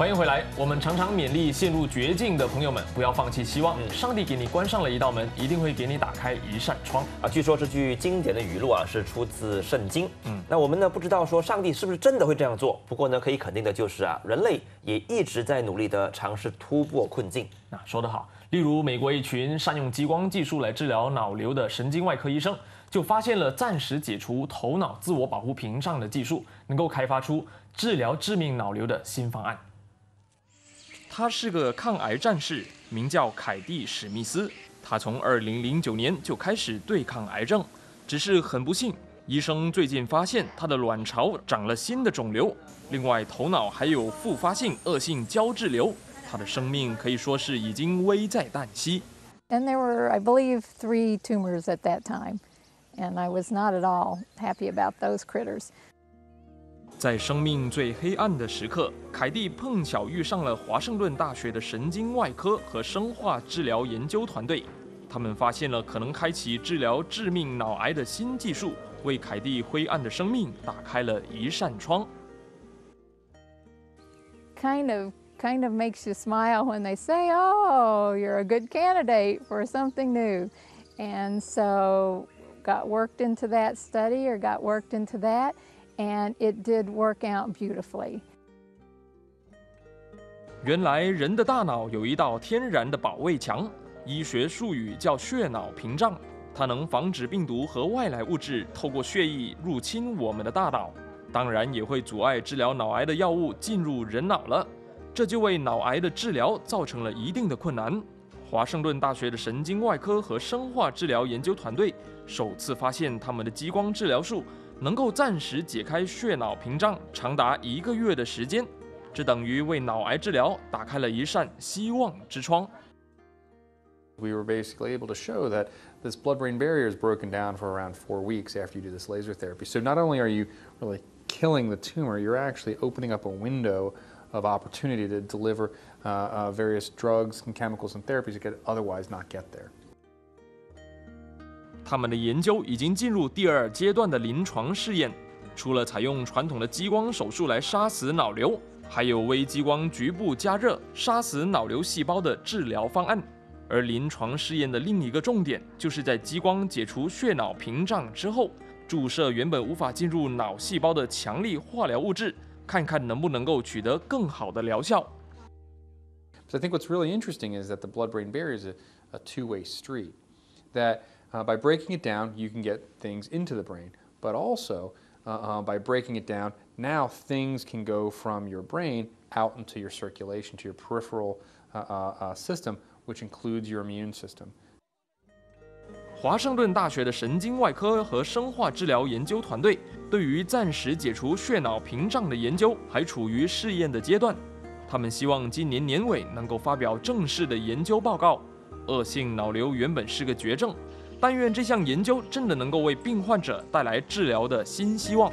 欢迎回来。我们常常勉励陷入绝境的朋友们，不要放弃希望。上帝给你关上了一道门，一定会给你打开一扇窗啊！据说这句经典的语录啊，是出自圣经。嗯，那我们呢不知道说上帝是不是真的会这样做？不过呢，可以肯定的就是啊，人类也一直在努力的尝试突破困境。那说得好，例如美国一群善用激光技术来治疗脑瘤的神经外科医生，就发现了暂时解除头脑自我保护屏障的技术，能够开发出治疗致命脑瘤的新方案。他是个抗癌战士，名叫凯蒂·史密斯。他从2009年就开始对抗癌症，只是很不幸，医生最近发现他的卵巢长了新的肿瘤，另外头脑还有复发性恶性胶质瘤，他的生命可以说是已经危在旦夕。And there were, I believe, three tumors at that time, and I was not at all happy about those critters. 在生命最黑暗的时刻，凯蒂碰巧遇上了华盛顿大学的神经外科和生化治疗研究团队。他们发现了可能开启治疗致命脑癌的新技术，为凯蒂灰暗的生命打开了一扇窗。Kind of, kind of makes you smile when they say, "Oh, you're a good candidate for something new," and so got worked into that study or got worked into that. And it did work out beautifully. 原来人的大脑有一道天然的保卫墙，医学术语叫血脑屏障，它能防止病毒和外来物质透过血液入侵我们的大脑，当然也会阻碍治疗脑癌的药物进入人脑了，这就为脑癌的治疗造成了一定的困难。华盛顿大学的神经外科和生化治疗研究团队首次发现他们的激光治疗术。能够暂时解开血脑屏障，长达一个月的时间，这等于为脑癌治疗打开了一扇希望之窗。We were basically able to show that this blood-brain barrier is broken down for around four weeks after you do this laser therapy. So not only are you really killing the tumor, you're actually opening up a window of opportunity to deliver uh, uh, various drugs and chemicals and therapies that could otherwise not get there. 他们的研究已经进入第二阶段的临床试验，除了采用传统的激光手术来杀死脑瘤，还有微激光局部加热杀死脑瘤细胞的治疗方案。而临床试验的另一个重点，就是在激光解除血脑屏障之后，注射原本无法进入脑细胞的强力化疗物质，看看能不能够取得更好的疗效。So I think what's really interesting is that the blood-brain barrier is a, a two-way street. That Uh, by breaking it down, you can get things into the brain, but also uh, by breaking it down, now things can go from your brain out into your circulation, to your peripheral system, which includes your immune system. 华盛顿大学的神经外科和生化治疗研究团队对于暂时解除血脑屏障的研究还处于试验的阶段，他们希望今年年尾能够发表正式的研究报告。恶性脑瘤原本是个绝症。但愿这项研究真的能够为病患者带来治疗的新希望。